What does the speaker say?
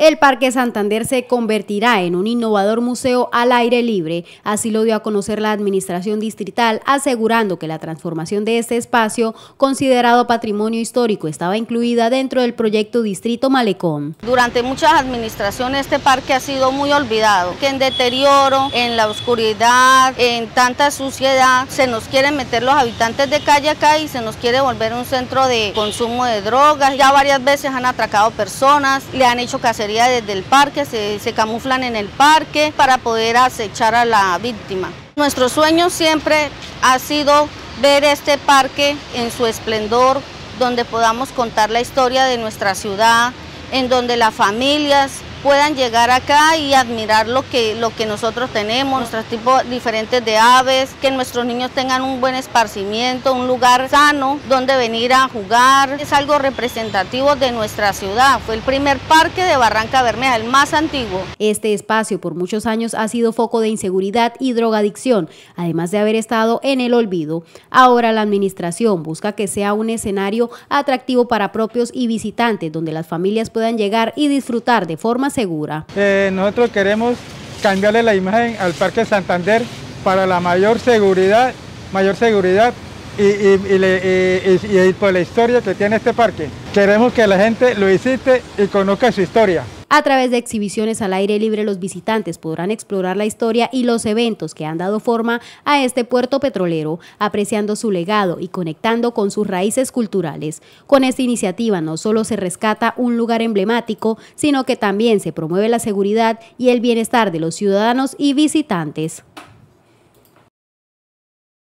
El Parque Santander se convertirá en un innovador museo al aire libre, así lo dio a conocer la Administración Distrital, asegurando que la transformación de este espacio, considerado patrimonio histórico, estaba incluida dentro del proyecto Distrito Malecón. Durante muchas administraciones este parque ha sido muy olvidado, que en deterioro, en la oscuridad, en tanta suciedad, se nos quieren meter los habitantes de calle acá y se nos quiere volver un centro de consumo de drogas. Ya varias veces han atracado personas, le han hecho cacería desde el parque, se, se camuflan en el parque para poder acechar a la víctima. Nuestro sueño siempre ha sido ver este parque en su esplendor, donde podamos contar la historia de nuestra ciudad, en donde las familias puedan llegar acá y admirar lo que, lo que nosotros tenemos, nuestros tipos diferentes de aves, que nuestros niños tengan un buen esparcimiento, un lugar sano donde venir a jugar. Es algo representativo de nuestra ciudad. Fue el primer parque de Barranca Bermeja, el más antiguo. Este espacio por muchos años ha sido foco de inseguridad y drogadicción, además de haber estado en el olvido. Ahora la administración busca que sea un escenario atractivo para propios y visitantes, donde las familias puedan llegar y disfrutar de forma segura. Eh, nosotros queremos cambiarle la imagen al Parque Santander para la mayor seguridad, mayor seguridad y, y, por la historia que tiene este parque. Queremos que la gente lo visite y conozca su historia. A través de exhibiciones al aire libre, los visitantes podrán explorar la historia y los eventos que han dado forma a este puerto petrolero, apreciando su legado y conectando con sus raíces culturales. Con esta iniciativa no solo se rescata un lugar emblemático, sino que también se promueve la seguridad y el bienestar de los ciudadanos y visitantes.